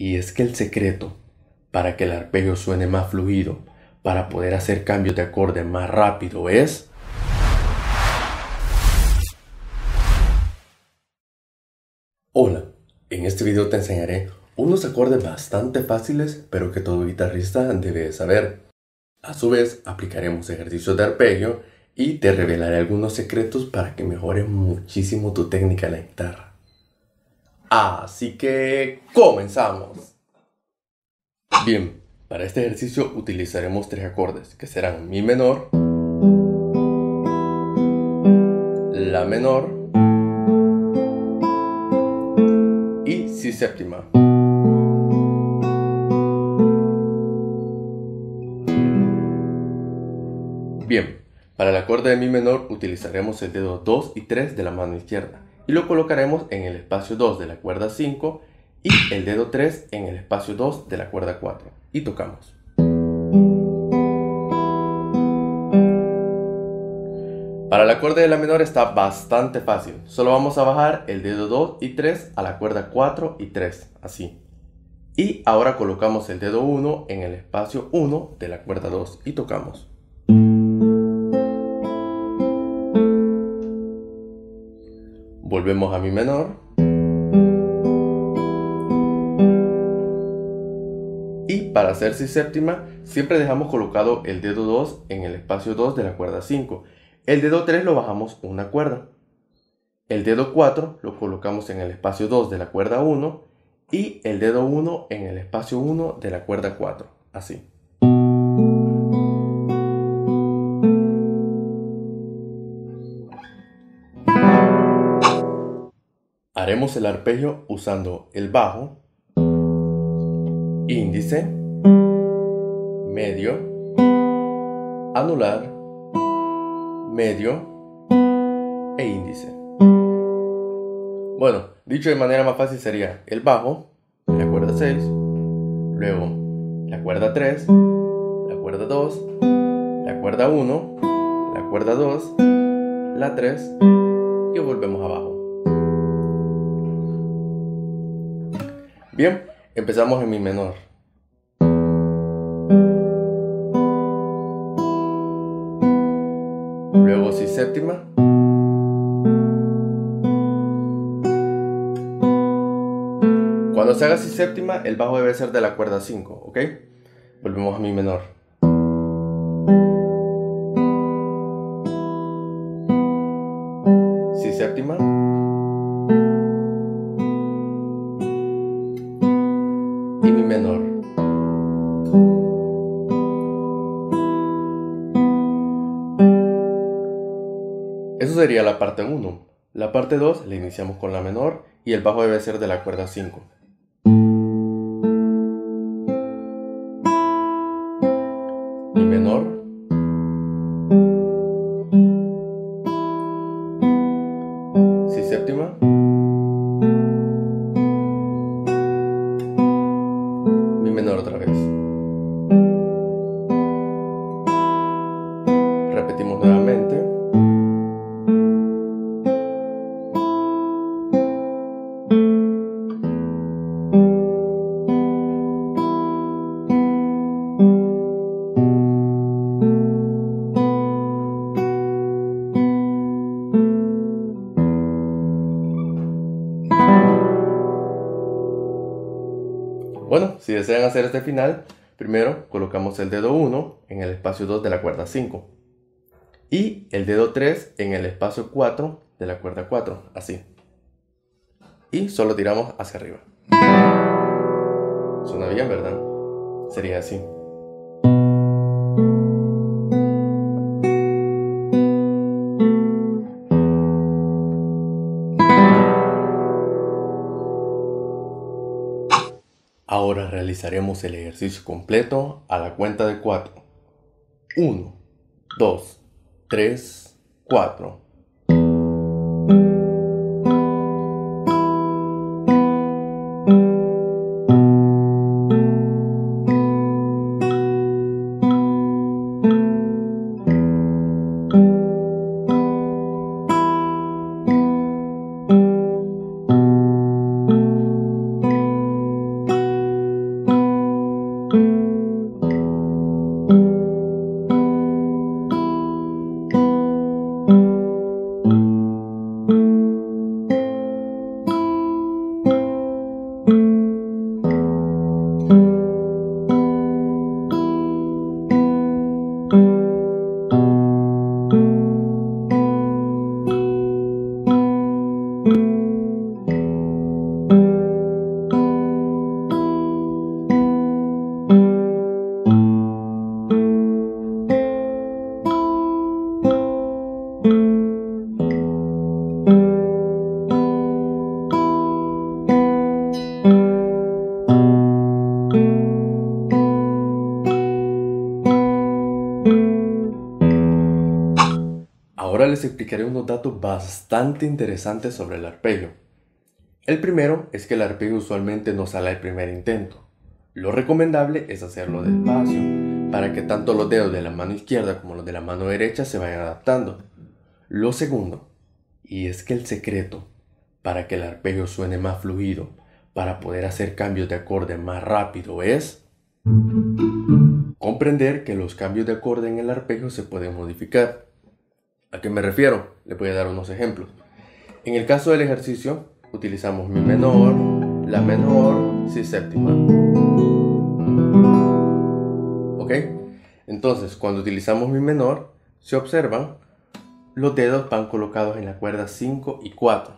Y es que el secreto para que el arpegio suene más fluido, para poder hacer cambios de acorde más rápido es... Hola, en este video te enseñaré unos acordes bastante fáciles pero que todo guitarrista debe saber. A su vez aplicaremos ejercicios de arpegio y te revelaré algunos secretos para que mejores muchísimo tu técnica en la guitarra. Así que comenzamos. Bien, para este ejercicio utilizaremos tres acordes que serán Mi menor, La menor y Si séptima. Bien, para el acorde de Mi menor utilizaremos el dedo 2 y 3 de la mano izquierda y lo colocaremos en el espacio 2 de la cuerda 5 y el dedo 3 en el espacio 2 de la cuerda 4 y tocamos. Para el acorde de la menor está bastante fácil, solo vamos a bajar el dedo 2 y 3 a la cuerda 4 y 3, así. Y ahora colocamos el dedo 1 en el espacio 1 de la cuerda 2 y tocamos. Volvemos a mi menor. Y para hacer si séptima, siempre dejamos colocado el dedo 2 en el espacio 2 de la cuerda 5. El dedo 3 lo bajamos una cuerda. El dedo 4 lo colocamos en el espacio 2 de la cuerda 1 y el dedo 1 en el espacio 1 de la cuerda 4. Así. Haremos el arpegio usando el bajo, índice, medio, anular, medio e índice. Bueno, dicho de manera más fácil sería el bajo, la cuerda 6, luego la cuerda 3, la cuerda 2, la cuerda 1, la cuerda 2, la 3 y volvemos abajo. Bien, empezamos en mi menor. Luego si séptima. Cuando se haga si séptima, el bajo debe ser de la cuerda 5, ¿ok? Volvemos a mi menor. Si séptima. Sería la parte 1. La parte 2 la iniciamos con la menor y el bajo debe ser de la cuerda 5. Si desean hacer este final, primero colocamos el dedo 1 en el espacio 2 de la cuerda 5 y el dedo 3 en el espacio 4 de la cuerda 4, así. Y solo tiramos hacia arriba. Suena bien, ¿verdad? Sería así. Ahora realizaremos el ejercicio completo a la cuenta de 4. 1, 2, 3, 4. Les explicaré unos datos bastante interesantes sobre el arpegio. El primero es que el arpegio usualmente no sale al primer intento. Lo recomendable es hacerlo despacio, para que tanto los dedos de la mano izquierda como los de la mano derecha se vayan adaptando. Lo segundo, y es que el secreto para que el arpegio suene más fluido, para poder hacer cambios de acorde más rápido es comprender que los cambios de acorde en el arpegio se pueden modificar. ¿A qué me refiero? Le voy a dar unos ejemplos. En el caso del ejercicio, utilizamos mi menor, la menor, si séptima. ¿Ok? Entonces, cuando utilizamos mi menor, se observan, los dedos van colocados en la cuerda 5 y 4.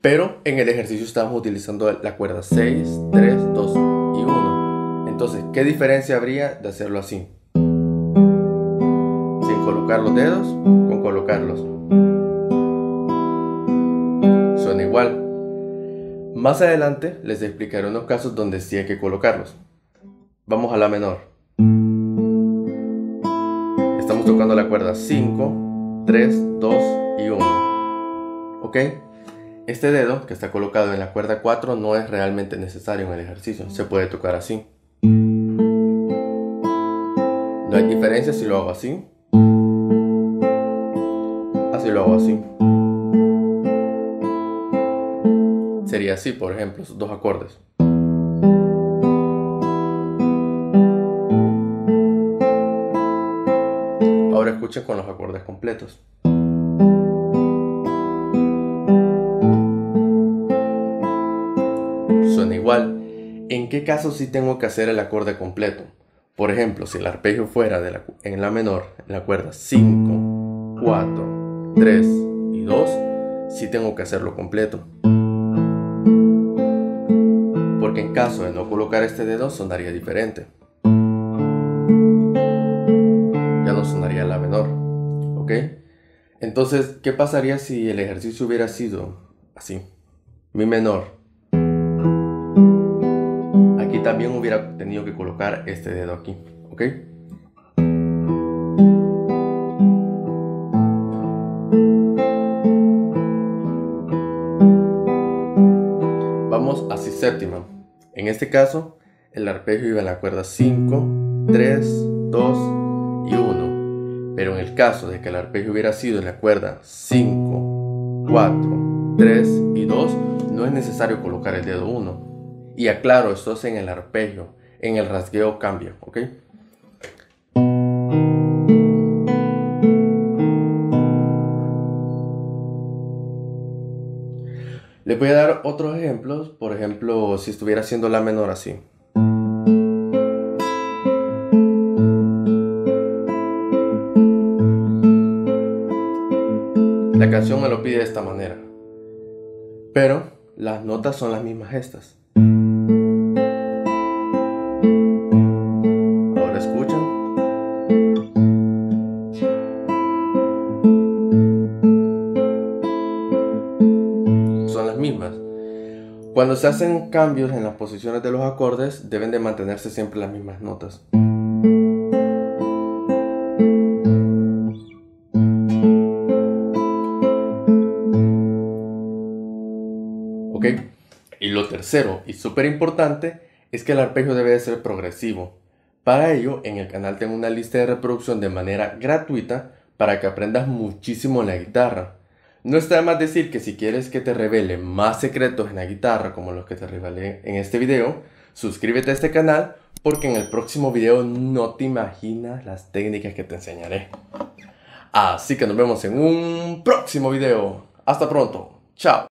Pero en el ejercicio estamos utilizando la cuerda 6, 3, 2 y 1. Entonces, ¿qué diferencia habría de hacerlo así? Los dedos, con colocarlos. Suena igual. Más adelante les explicaré unos casos donde sí hay que colocarlos. Vamos a la menor. Estamos tocando la cuerda 5, 3, 2 y 1. ¿Ok? Este dedo que está colocado en la cuerda 4 no es realmente necesario en el ejercicio, se puede tocar así. No hay diferencia si lo hago así. Así lo hago así. Sería así, por ejemplo, dos acordes. Ahora escuchen con los acordes completos. ¿En qué caso sí tengo que hacer el acorde completo? Por ejemplo, si el arpegio fuera de la, en la menor, en la cuerda 5, 4, 3 y 2, sí tengo que hacerlo completo. Porque en caso de no colocar este dedo sonaría diferente. Ya no sonaría la menor. ¿Ok? Entonces, ¿qué pasaría si el ejercicio hubiera sido así? Mi menor, también hubiera tenido que colocar este dedo aquí, ¿ok? Séptima. En este caso, el arpegio iba en la cuerda 5, 3, 2 y 1. Pero en el caso de que el arpegio hubiera sido en la cuerda 5, 4, 3 y 2, no es necesario colocar el dedo 1 y aclaro, esto es en el arpegio, en el rasgueo cambia, ¿ok? Les voy a dar otros ejemplos, por ejemplo, si estuviera haciendo la menor así. La canción me lo pide de esta manera, pero las notas son las mismas estas. Cuando se hacen cambios en las posiciones de los acordes, deben de mantenerse siempre las mismas notas. ¿Ok? Y lo tercero, y súper importante, es que el arpegio debe de ser progresivo. Para ello, en el canal tengo una lista de reproducción de manera gratuita para que aprendas muchísimo la guitarra. No está de más decir que si quieres que te revele más secretos en la guitarra como los que te revelé en este video, suscríbete a este canal porque en el próximo video no te imaginas las técnicas que te enseñaré. Así que nos vemos en un próximo video. Hasta pronto. Chao.